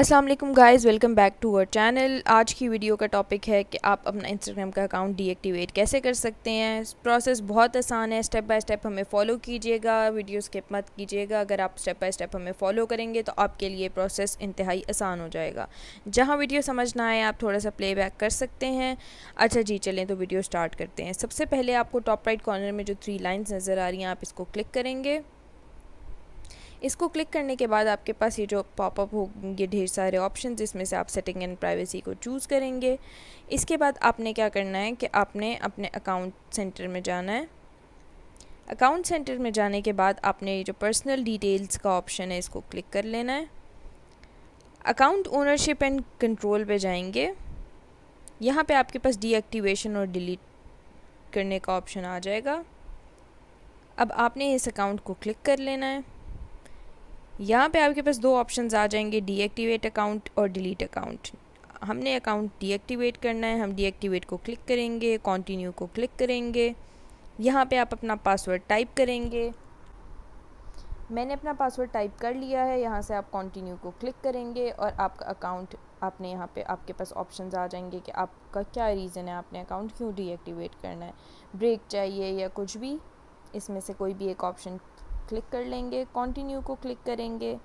अस्सलाम guys welcome back to our channel. आज की वीडियो का टॉपिक है कि आप अपना इंस्टाग्राम का अकाउंट डीएक्टिवेट कैसे कर सकते हैं। प्रोसेस बहुत आसान है स्टेप बाय स्टेप हमें फॉलो कीजिएगा वीडियो स्किप मत कीजिएगा। अगर आप स्टेप बाय स्टेप हमें फॉलो करेंगे तो आपके लिए प्रोसेस इंतहाई आसान हो जाएगा। जहाँ वीडियो समझ ना आए आप थोड़ा सा प्ले कर सकते हैं। अच्छा जी, चलें तो वीडियो स्टार्ट करते हैं। सबसे पहले आपको टॉप राइट कॉर्नर में जो थ्री लाइन्स नज़र आ रही हैं, आप इसको क्लिक करेंगे। इसको क्लिक करने के बाद आपके पास ये जो पॉपअप होंगे ढेर सारे ऑप्शन जिसमें से आप सेटिंग एंड प्राइवेसी को चूज़ करेंगे। इसके बाद आपने क्या करना है कि आपने अपने अकाउंट सेंटर में जाना है। अकाउंट सेंटर में जाने के बाद आपने ये जो पर्सनल डिटेल्स का ऑप्शन है, इसको क्लिक कर लेना है। अकाउंट ओनरशिप एंड कंट्रोल पे जाएँगे। यहाँ पे आपके पास डीएक्टिवेशन और डिलीट करने का ऑप्शन आ जाएगा। अब आपने इस अकाउंट को क्लिक कर लेना है। यहाँ पे आपके पास दो ऑप्शंस आ जाएँगे डीएक्टिवेट अकाउंट और डिलीट अकाउंट हमने अकाउंट डीएक्टिवेट करना है, हम डीएक्टिवेट को क्लिक करेंगे कंटिन्यू को क्लिक करेंगे. यहाँ पे आप अपना पासवर्ड टाइप करेंगे. मैंने अपना पासवर्ड टाइप कर लिया है, यहाँ से आप कंटिन्यू को क्लिक करेंगे और आपका अकाउंट आपने यहाँ पे आपके पास ऑप्शंस आ जाएँगे कि आपका क्या रीज़न है, आपने अकाउंट क्यों डीएक्टिवेट करना है. ब्रेक चाहिए या कुछ भी, इसमें से कोई भी एक ऑप्शन क्लिक कर लेंगे कंटिन्यू को क्लिक करेंगे।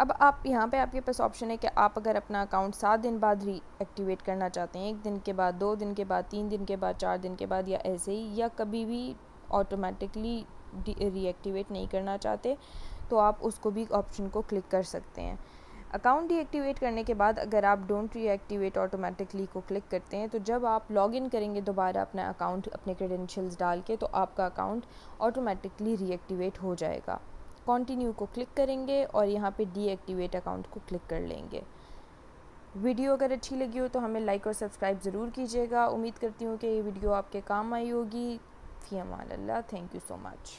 अब आप, यहाँ पे आपके पास ऑप्शन है कि आप अगर अपना अकाउंट सात दिन बाद रीएक्टिवेट करना चाहते हैं, एक दिन के बाद, दो दिन के बाद, तीन दिन के बाद, चार दिन के बाद, या ऐसे ही, या कभी भी ऑटोमेटिकली रीएक्टिवेट नहीं करना चाहते तो आप उसको भी ऑप्शन को क्लिक कर सकते हैं। अकाउंट डीएक्टिवेट करने के बाद अगर आप डोंट रीएक्टिवेट ऑटोमेटिकली को क्लिक करते हैं तो जब आप लॉगिन करेंगे दोबारा अपना अकाउंट, अपने क्रेडेंशियल्स डाल के तो आपका अकाउंट ऑटोमेटिकली रीएक्टिवेट हो जाएगा। कंटिन्यू को क्लिक करेंगे और यहाँ पे डीएक्टिवेट अकाउंट को क्लिक कर लेंगे। वीडियो अगर अच्छी लगी हो तो हमें लाइक और सब्सक्राइब ज़रूर कीजिएगा। उम्मीद करती हूँ कि ये वीडियो आपके काम आई होगी। फ़ी अमान अल्लाह थैंक यू सो मच